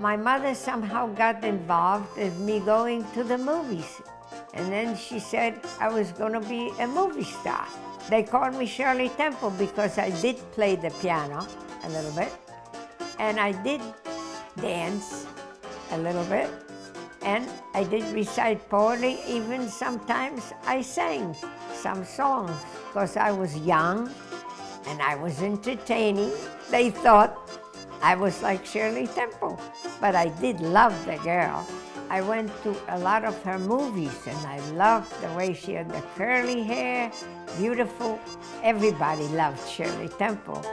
my mother somehow got involved with me going to the movies. And then she said I was going to be a movie star. They called me Shirley Temple because I did play the piano a little bit. And I did dance a little bit. And I did recite poetry. Even sometimes I sang some songs because I was young and I was entertaining. They thought I was like Shirley Temple, but I did love the girl. I went to a lot of her movies and I loved the way she had the curly hair, beautiful. Everybody loved Shirley Temple.